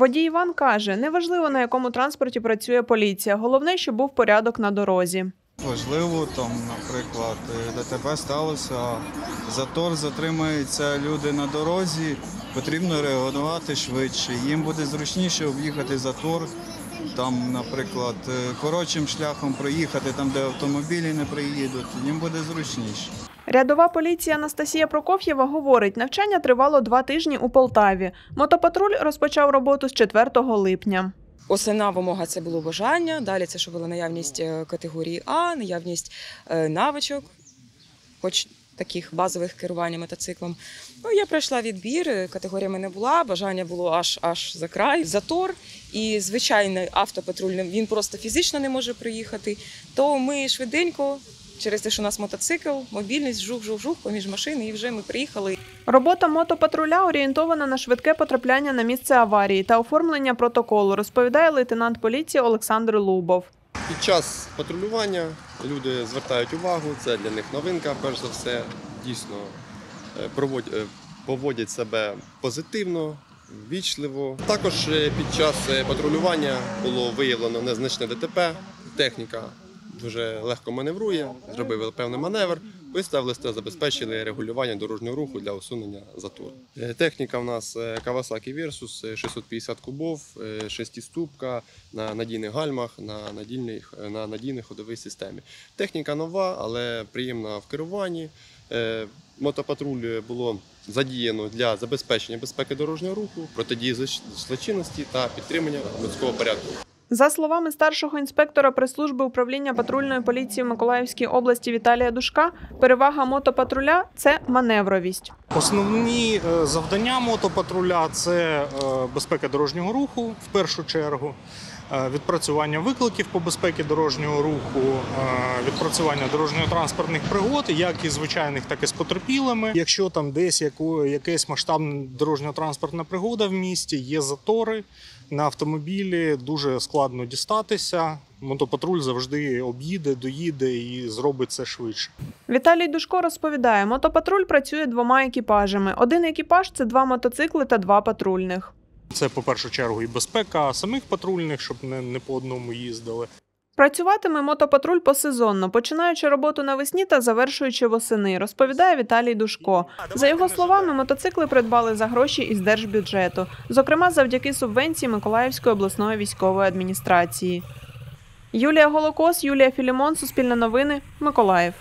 Водій Іван каже, неважливо на якому транспорті працює поліція. Головне, щоб був порядок на дорозі. Важливо, там, наприклад, е, ДТП сталося, затор затримаються люди на дорозі, потрібно реагувати швидше. Їм буде зручніше об'їхати затор, там, наприклад, е, коротшим шляхом проїхати, там, де автомобілі не приїдуть, їм буде зручніше. Рядова поліція Анастасія Прокоф'єва говорить, навчання тривало два тижні у Полтаві. Мотопатруль розпочав роботу з 4 липня. Основна вимога це було бажання. Далі це що була наявність е, категорії А, наявність е, навичок, хоч таких базових керування мотоциклом. Ну, я пройшла відбір, е, категорія мене була, бажання було аж аж за край, затор. І звичайний автопатрульний він просто фізично не може приїхати. То ми швиденько, через те, що у нас мотоцикл, мобільність, жух-жух-жух поміж машин, і вже ми приїхали. Робота мотопатруля орієнтована на швидке потрапляння на місце аварії та оформлення протоколу, розповідає лейтенант поліції Олександр Лубов. Під час патрулювання люди звертають увагу, це для них новинка, перш за все, дійсно е, е, поводять себе позитивно, вічливо. Також е, під час патрулювання було виявлено незначне ДТП. Техніка дуже легко маневрує, зробив певний маневр, виставили та забезпечили регулювання дорожнього руху для усунення затору. Е, Техніка в нас е, Kawasaki Versus е, 650 кубов, е, шестиступка на надійних гальмах, на надійних, на надійних ходовій системі. Техніка нова, але приємна в керуванні. Мотопатруль було задіяно для забезпечення безпеки дорожнього руху, протидії злочинності та підтримання людського порядку. За словами старшого інспектора прес-служби управління патрульної поліції Миколаївській області Віталія Душка, перевага мотопатруля це маневровість. Основні е, завдання мотопатруля це е, безпека дорожнього руху в першу чергу, відпрацювання викликів по безпеці дорожнього руху, е, відпрацювання дорожньо-транспортних пригод, як і звичайних, так і з потерпілими. Якщо там десь яку, якась масштабна дорожньо-транспортна пригода в місті, є затори на автомобілі, дуже складно дістатися. Мотопатруль завжди об'їде, доїде і зробить це швидше. Віталій Душко розповідає, мотопатруль працює двома екіпажами. Один екіпаж це два мотоцикли та два патрульних. Це по першу чергу і безпека самих патрульних, щоб не, не по одному їздили. Працюватиме мотопатруль посезонно, починаючи роботу навесні та завершуючи восени, розповідає Віталій Душко. За його словами, мотоцикли придбали за гроші із держбюджету, зокрема завдяки субвенції Миколаївської обласної військової адміністрації. Юлія Голокос, Юлія Філімон, Суспільне новини, Миколаїв.